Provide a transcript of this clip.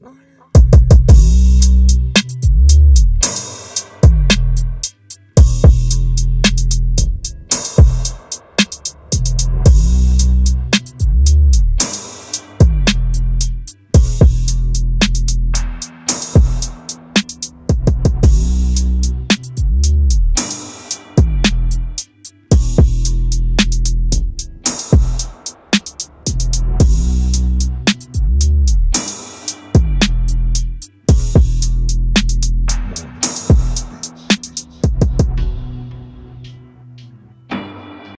Morning.